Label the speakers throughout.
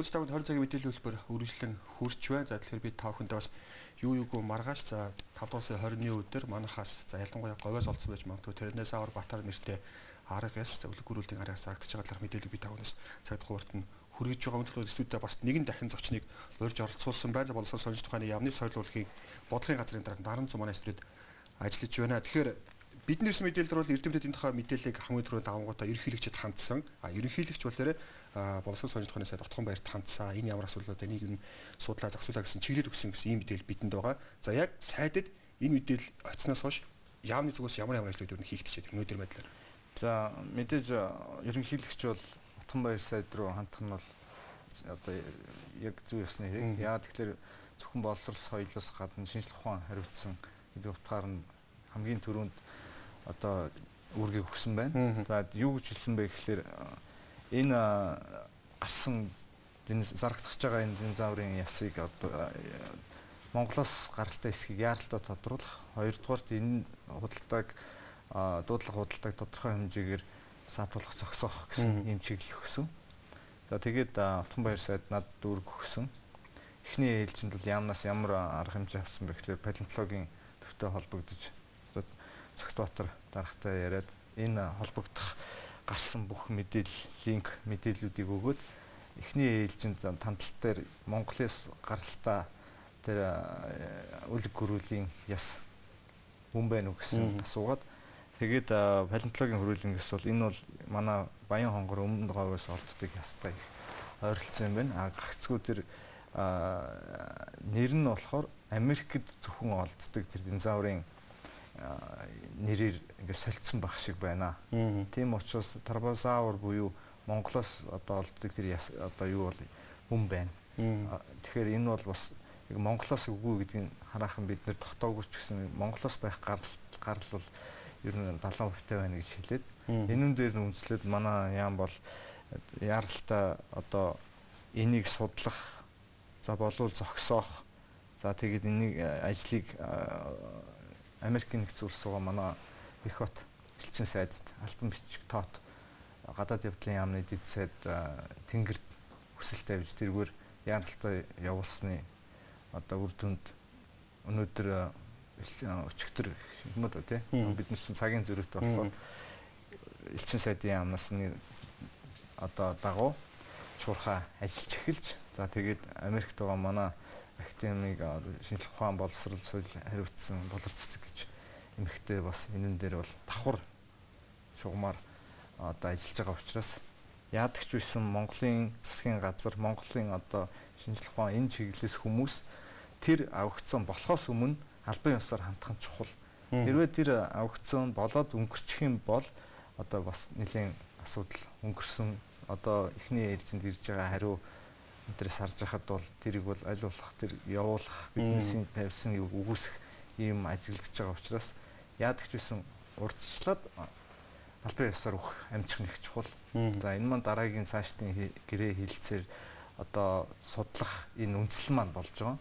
Speaker 1: Үс тавд 20 цагийн мэдээллийн хэлбэр үргэлжлэн хурж байна. За тэгэхээр бид тав хүндээ бас юу юугүй маргааш за 5 дугаар сарын 20-ны өдөр манахаас за ялангуяа говьоос олцсон байж магадгүй тэрнээс авар батар нэртэй аргаас зөвлөгөөрүүлтийн аргаас зарагдаж байгаа талаар мэдээлэл бид тавнаас цайд хуурт нь хүргэж байгаа өнөөдөр студид бас нэгэн дахин зочныг урьж оролцуулсан байна. За боловсрол сонж тухайны яамны соёл урлагийн бодлогын газрын дарга Наран Цум манай студид ажиллаж байна. Тэгэхээр бид нэрс мэдээлэлд бол эрдэмтэдийн тухай мэдээллийг хамгийн түрүүнд авангуудаа ерөнхийлөгчд хандсан. А ерөнхийлөгч болохоор боловсрол тухайны сайд отхон баярт хандсан. Энэ ямар асуудлууд энийг нь судлаа зохицуулаа гэсэн чиглэл өгсөн гэсэн ийм мэдээлэл бидэнд байгаа. За яг сайдад энэ мэдээлэл оцсноос хойш яамны зүгээс ямар ямар ажлууд юу хийгдчихэд өнөөдөр байдлаар.
Speaker 2: За мэдээж ерөнхийлөгч бол отхон баяр сайд руу хандах нь бол одоо яг зөв ёсны хэрэг. Яагаад тэгэхээр зөвхөн боловсрол соёлоос гадна шинжлэх ухаан хариуцсан гэдэг утгаар нь хамгийн түрүүнд одоо үүргийг өгсөн байна. За юу гэж хэлсэн бэ гэхээр энэ гарсан зарагдах байгаа энэ динозаврын ясыг Монголоос гаралтай эсхийг яаралтай тодруулах. Хоёрдугаарт энэ худалдааг дуудлага худалдааг тодорхой хэмжээгээр саатуулах зогсоох гэсэн ийм чиглэл өгсөн. За тэгээд Алтан баяр сайд над дүүрэг өгсөн. Эхний ээлжинд бол яамнаас ямар арга хэмжээ авсан бэ гэхээр палеонтологийн төвтэй холбогдож Цогтбаатар дарагтай яриад энэ холбогдох гарсан бүх мэдээлэл, линк мэдээллүүдийг өгөөд эхний ээлжинд тандалт дээр Монголоос гаралтаа тэр үлэг гөрүүлийн яс хүн байна уу гэсэн асуугаад тэгээд палеонтологийн хөрөлнгөөс бол энэ бол манай Баян хонгор өмнөд говьоос олддог ястай их ойролцсон юм байна. А гагцгүй тэр нэр нь болохоор Америкт зөвхөн олддог тэр динозаврын нэрээр ингээд солилцсон байх шиг байна. Тийм учраас тарбозавр буюу Монголоос одоо олддог тэр одоо юу бол хүн байна. Тэгэхээр энэ бол бас яг Монголоос үгүй гэдгийг хараахан бид нэр тогтоогүй ч гэсэн Монголоос байх гарал гарал бол ер нь 70% таа байна гэж хэлээд энүүн дээр нь үнслээд манай яам бол яаралтай одоо энийг судлах за болвол зогсоох за тэгээд энийг ажлыг Америкийн нэгдсэн улс суугаа манай Бихот элчин сайдд альбан бичиг тоот гадаад явдлын яамны дэд сайд тэнгэрд хүсэл тавьж тэргээр яаралтай явуулсны одоо үр дүнд өнөөдөр өчигдөр юм уу тий бид нар чинь цагийн зөрүүтэй болохоор элчин сайдын яамнаас нь одоо дагуу шуурхаа ажиллаж эхэлж за тэгээд Америкт байгаа манай академиг шинжлэх ухаан боловсрол соёл хариуцсан болор цэцэг гэж эмэгтэй бас энэн дээр бол давхар шугамар одоо ажиллаж байгаа учраас яадаг ч байсан Монголын засгийн газар Монголын одоо шинжлэх ухаан энэ чиглэлээс хүмүүс тэр авигдсан болохоос өмнө албан ёсоор хандах нь чухал. Хэрвээ тэр авигдсан болоод өнгөрчих юм бол одоо бас нэлийн асуудал өнгөрсөн одоо эхний ээлжинд ирж байгаа хариу энтрээс харж хахад бол тэрийг бол аль болох тэр явуулах биднээсийн тавьсан үгүйсэх ийм ажиглаж байгаа учраас яадаг ч байсан урдчлаад албан ёсоор өгөх амжих нэг чухал. За энэ маань дараагийн цаашдын гэрээ хилцээр одоо судлах энэ үндсэл маань болж байгаа.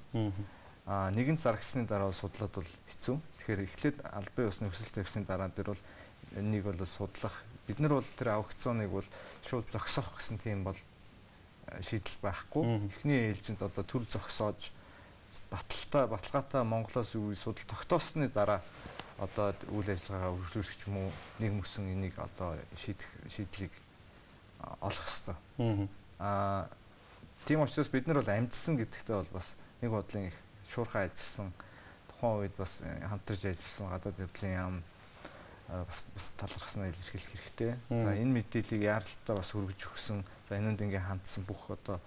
Speaker 2: Аа нэгэн зарагсны дараа судлаад бол хэцүү. Тэгэхээр эхлээд албан ёсны хүсэл тавьсны дараа дээр бол энийг бол судлах бид нар бол тэр аукционыг бол шууд зогсоох гэсэн тийм бол шийдэл байхгүй. Эхний ээлжинд одоо төр зогсоож баталтай баталгаатай Монголоос үе судал тогтоосны дараа одоо үйл ажиллагаагаа үргэлжлүүлэх юм уу нэг мөсөн энийг одоо шийдэх шийдлийг олох хэвээр. Аа тийм учраас бид нар бол амжсан гэдэгтээ бол бас нэг бодлын их шуурхай ажилласан тухайн үед бас хамтарч ажилласан гадаад явдлын яам бас бас талархснаа илэрхийлэх хэрэгтэй. За энэ мэдээллийг яаралтай бас хүргэж өгсөн. За энэнд ингээ хандсан бүх одоо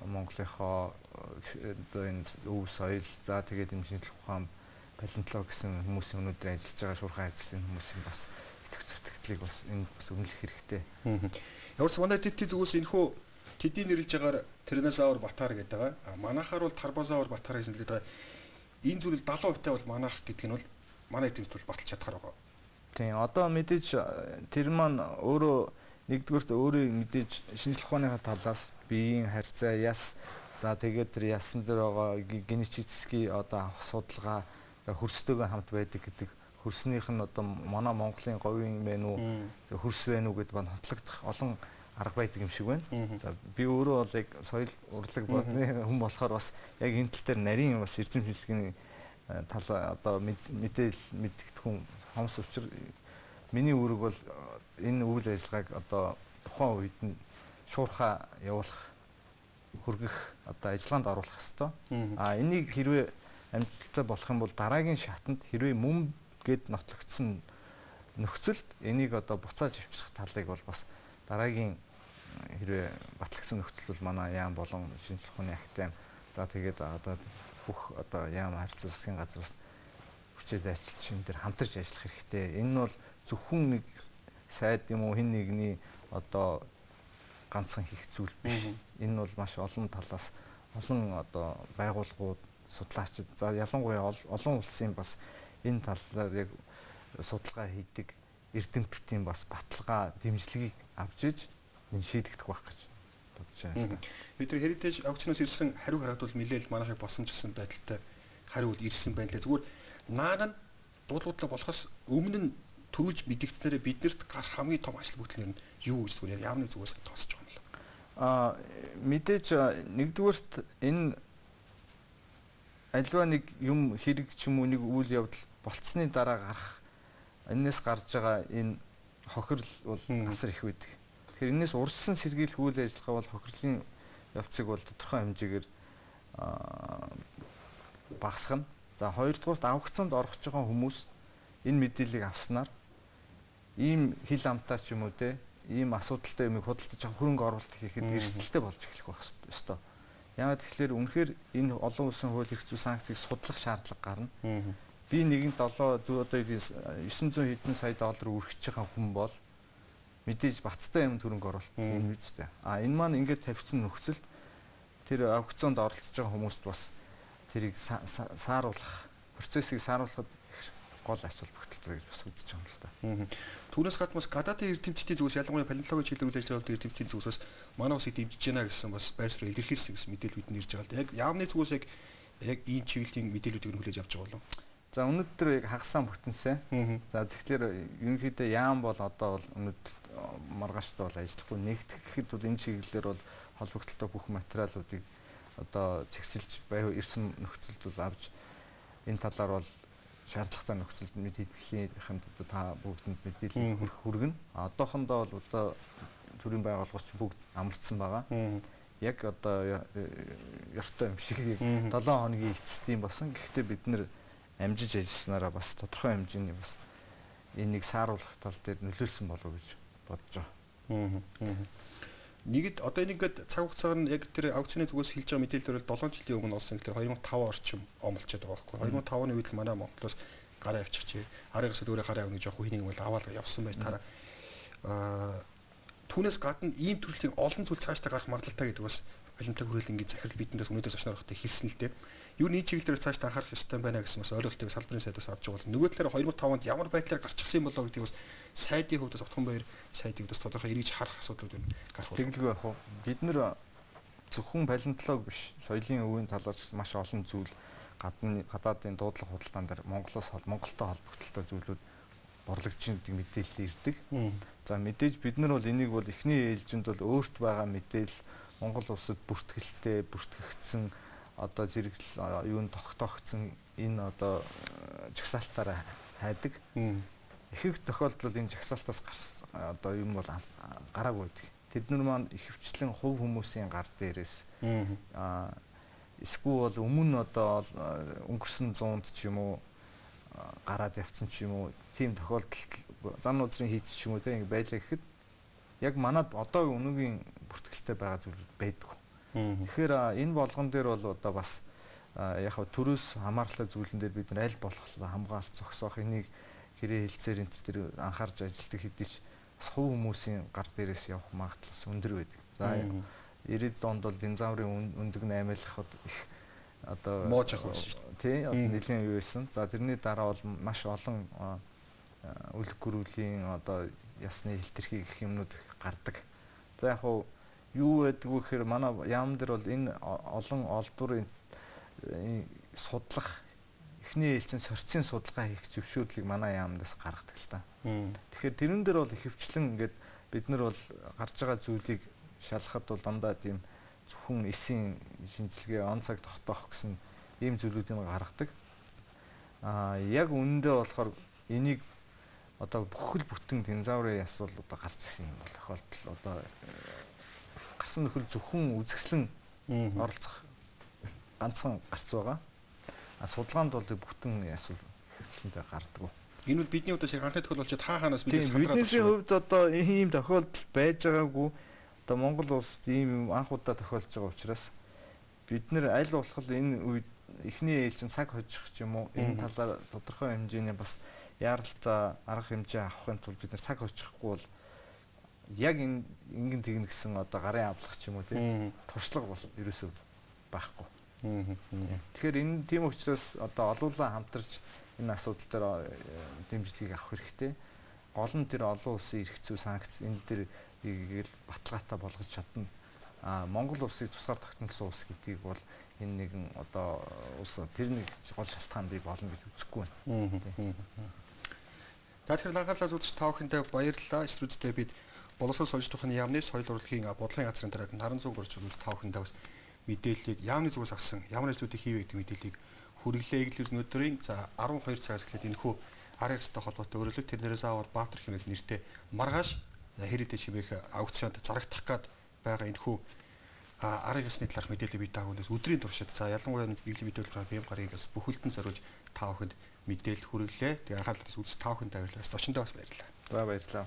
Speaker 2: Монголынхоо одоо энэ өв соёл за тэгээд энэ шинжлэх ухаан палеонтолог гэсэн хүмүүсийн өнөөдөр ажиллаж байгаа шуурхай ажилласан хүмүүсийн бас итгэх зүтгэлийг бас энэ бас үнэлэх хэрэгтэй.
Speaker 1: Ямар ч манай тэтгэл зүгээс энэхүү тэдний нэрлж байгаагаар Тирнозавр Батар гэдэг байгаа. А манахаар бол Тарбозавр Батар гэж нэрлэдэг байгаа. Энэ зүйл 70% таа бол манах гэдэг нь бол манай эдгээс бол баталж чадхаар байгаа.
Speaker 2: Тийм. Одоо мэдээж тэр маань өөрөө нэгдүгürt өөрийн мэдээж шинжлэх ухааныхаа талаас биеийн харьцаа яс. За тэгээд тэр ясан дээр байгаа генетический одоо авах судалгаа хөрсдөөгүй хамт байдаг гэдэг хөрснийх нь одоо манай Монголын говийн мэн үү хөрс вэ нү гэдээ бан хотлогдох олон арга байдаг юм шиг байна. За би өөрөө бол яг соёл урлаг бодны хүн болохоор бас яг энэ тал дээр нарийн бас эрдэм шилжгийн тал одоо мэдээл мэддэг хүн хомс учир миний үүрэг бол энэ үйл ажиллагааг одоо тухайн үед нь шуурхаа явуулах хөргөх одоо ажиллагаанд оруулах хэвээр. А энийг хэрвээ амжилттай болох юм бол дараагийн шатанд хэрвээ мөн гэд нотлогдсон нөхцөлд энийг одоо буцааж авчрах талыг бол бас дараагийн хэрвээ батлагдсан нөхцөл бол манай яам болон шинжлэх ухааны актем за тэгээд одоо бүх одоо яам харьцаа засгийн газраас хүчтэй ажиллаж энэ төр хамтарч ажиллах хэрэгтэй. Энэ нь бол зөвхөн нэг сайд юм уу хин нэгний одоо ганцхан хийх зүйл биш. Энэ бол маш олон талаас олон одоо байгууллагууд судлаачид за ялангуяа олон улсын бас энэ талаар яг судалгаа хийдэг эрдэмтдийн бас баталгаа дэмжлэгийг авч иж энэ шийдэгдэх байх гэж бодож байна.
Speaker 1: Бид нар heritage аукционоос ирсэн хариу хараадвал нэлээл манайхыг босомжилсан байдалтай хариу ирсэн байна лээ. Зүгээр наад нь дуулуудлага болохоос өмнө нь төрүүлж мэдэгдснээр биднэрт гарах хамгийн том ажил бүтлэр нь юу гэж зүгээр яамны зүгээс тооцож байгаа юм л.
Speaker 2: Аа мэдээж нэгдүгээрт энэ альва нэг юм хэрэг ч юм уу нэг үйл явдал болцсны дараа гарах энэс гарч байгаа энэ хохирол бол асар их байдаг. Тэгэхээр энэс урьдчилан сэргийлэх үйл ажиллагаа бол хохирлын явцыг бол тодорхой хэмжээгээр багасгана. За хоёрдугаарт авгцанд орох гэж байгаа хүмүүс энэ мэдээллийг авснаар ийм хил амтаа ч юм уу те ийм асуудалтай юмыг худалдаж авах хөрөнгө оруулалт хийхэд эрсдэлтэй болж эхлэх байх ёстой. Яагаад тэгэхээр үнэхээр энэ олон улсын хууль эрх зүй санкцийг судлах шаардлага гарна. Би нэгэнт 7 одоо 900 хэдэн сая доллар өргөж байгаа хүн бол мэдээж баттай юм төрөнгө оруулалт юм үстэй. А энэ маань ингээд тавьсан нөхцөлд тэр аукционд оролцож байгаа хүмүүст бас тэрийг сааруулах процессыг сааруулахад гол ач холбогдолтой гэж бас үзэж байгаа юм л да.
Speaker 1: Түүнээс гадна бас гадаадын эрдэмтдийн зүгээс ялангуяа палеонтологийн чиглэл үйл ажиллагаа явуулдаг эрдэмтдийн зүгээс манай усыг дэмжиж байна гэсэн бас байр суурь илэрхийлсэн гэсэн мэдээлэл бид нэрж байгаа л да. Яг яамны зүгээс яг яг ийм чиглэлийн мэдээллүүдийг хүлээж авч байгаа болов.
Speaker 2: За өнөөдөр яг хагасаа бүтэнсэн. За тэгэхээр ерөнхийдөө яам бол одоо бол өнөөдөр маргааштай бол ажиллахгүй нэгтгэх гэхэд бол энэ чиглэлээр бол холбогдлолтой бүх материалуудыг одоо зэгсэлж байв ирсэн нөхцөлд бол авч энэ талаар бол шаардлагатай нөхцөлд мэд хэдлийн хамт одоо та бүгдэнд мэдээлэл хүрэх хүргэн. Одоохондоо бол одоо төрийн байгууллагч бүгд амарцсан байгаа. Яг одоо ёртой юм шиг 7 хоногийн эцэстийн болсон. Гэхдээ бид нэр амжиж ажилласнараа бас тодорхой хэмжээний бас энийг сааруулах тал дээр нөлөөлсөн болов уу гэж бодож байгаа.
Speaker 1: Нэгд одоо энийг ингээд цаг хугацаагаар нь яг тэр аукцны зүгээс хэлж байгаа мэдээлэлээр 7 жилийн өмнө олсон тэр 2005 орчим омолчод байгаа байхгүй. 2005 оны үед л манай Монголоос гараа авчихжээ. Аригаас өөрөө гараа авна гэж явах хэнийг бол аваад явсан байж таараа. Аа түүнээс гадна ийм төрлийн олон зүйл цаашдаа гарах магадлалтай гэдэг бас олимпиад хүрээлэн ингээд захирал бидэндээс өнөөдөр зочноор хахтай хэлсэн л дээ. Юу нэг чиглэлээр цааш анхаарах ёстой байна гэсэн бас ойлголтыг салбарын сайдаас авч байгаа бол нөгөө талаараа 2005 онд ямар байдлаар гарчихсан юм болоо гэдгийг бас сайдын хувьд Отхон баяр сайдын хувьд тодорхой эргэж харах асуудлууд байна гарах.
Speaker 2: Тэгэлгүй яг уу. Бид нэр зөвхөн палеонтолог биш, соёлын өвийн талаар маш олон зүйл гадны гадаадын дуудлага худалдаан дээр Монголоос Монголтой холбогдлолтой зүйлүүд борлогчийн мэдээлэл ирдэг. За мэдээж бид нар бол энийг бол эхний ээлжинд бол өөрт байгаа мэдээлэл Монгол улсад бүртгэлтэй бүртгэгдсэн одоо зэрэгл юунд тогтоогдсон энэ одоо жагсаалтаараа хайдаг. Ихэнх тохиолдолд энэ жагсаалтаас одоо юм бол гараагүй байдаг. Тэднэр маань ихэвчлэн хувь хүмүүсийн гар дээрээс аа эсвэл бол өмнө одоо өнгөрсөн 100-д ч юм уу гараад явцсан ч юм уу тийм тохиолдолд зан нудрын хийц ч юм уу тийм байлаа гэхэд яг манад одоо өнөөгийн бүртгэлтэй байгаа зүйлүүд байдаг. Тэгэхээр энэ болгон дээр бол одоо бас яг хав төрөөс хамааралтай зүйлэн дээр бид нар аль болох хамгаалт зогсоох энийг гэрээ хэлцээр энэ төр анхаарч ажилладаг хэдий ч бас хувь хүмүүсийн гар дээрээс явах магадлал өндөр байдаг. За 90-ад онд бол динзаврын өндөг наймаалахад их одоо
Speaker 1: мууж ах байсан шүү дээ.
Speaker 2: Тий, одоо нэлийн юу байсан. За тэрний дараа бол маш олон үлэг гөрүүлийн одоо ясны хилтерхий гэх юмнууд гардаг. За яг хуу юу байдаг вэ гэхээр манай яам дээр бол энэ олон олдврын судлах эхний ээлжин сорцын судалгаа хийх зөвшөөрлийг манай яамдаас гаргадаг л та. Тэгэхээр тэрэн дээр бол ихэвчлэн ингээд бид нар бол гарч байгаа зүйлийг шалгахад бол дандаа тийм зөвхөн эсийн шинжилгээ он цаг тогтоох гэсэн ийм зүйлүүдийг гаргадаг. Аа яг үнэндээ болохоор энийг одоо бүхэл бүтэн динозаврын асуул одоо гарч ирсэн юм бол тохиолдол одоо гарсан нөхөл зөвхөн үзэсгэлэн оролцох ганцхан гарц байгаа. А судалгаанд бол бүтэн асуул хэлэндээ гардаг.
Speaker 1: Энэ бол бидний хувьд шиг анхны тохиол болчиход хаа ханаас бидээс
Speaker 2: хамраад бидний хувьд одоо ийм тохиолдол байж байгаагүй одоо Монгол улсад ийм анх удаа тохиолдож байгаа учраас бид нэр аль болох энэ үед эхний ээлжин цаг хожих ч юм уу энэ талаар тодорхой хэмжээний бас яаралтай арга хэмжээ авахын тулд бид нар цаг хожихгүй бол яг энэ ингэн тэгнэ гэсэн одоо гарын авлах ч юм уу тийм туршлага бол ерөөсөө байхгүй. Тэгэхээр энэ тийм учраас одоо олуулаа хамтарч энэ асуудал дээр дэмжлэгийг авах хэрэгтэй. Гол нь тэр олон улсын эрх зүй санкц энэ дээр ийгээл баталгаатай болгож чадна. А Монгол улсыг тусгаар тогтносон улс гэдгийг бол энэ нэгэн одоо улс тэр нэг гол шалтгаан бий болно гэж үзэхгүй байна.
Speaker 1: За тэгэхээр анхаарлаа үзэж та бүхэндээ баярлалаа. Студидтэй бид боловсрол соёлч тухны яамны соёл урлагийн бодлогын газрын дараад наран зүүн гурч үзэж та бүхэндээ бас мэдээллийг яамны зүгээс авсан ямар зүйлийг хийвэ гэдэг мэдээллийг хүргэлээ эглэс өнөөдрийн за 12 цагаас эхлээд энэ хүү RX-тай холбоотой өрөөлөг тэрнээс аваад Баатар хэмээх нэртэй маргааш хэрэдэ чимээх аукционд зарагдах гад байгаа энэ хүү RX-ны талаарх мэдээлэл бий таагаас өдрийн туршид за ялангуяа нийгмийн мэдээлэл бэм гарыг бас бүхэлдэн зориулж та бүхэнд мэдээлэл хүргэлээ. Тэгээ анхаарлаас үзэж та бүхэнд баярлалаа. Зочиндоо бас баярлалаа.
Speaker 2: За баярлалаа.